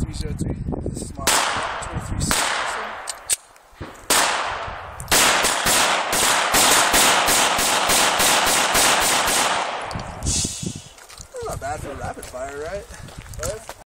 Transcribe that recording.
03. This is my 23 Not bad for rapid fire, right?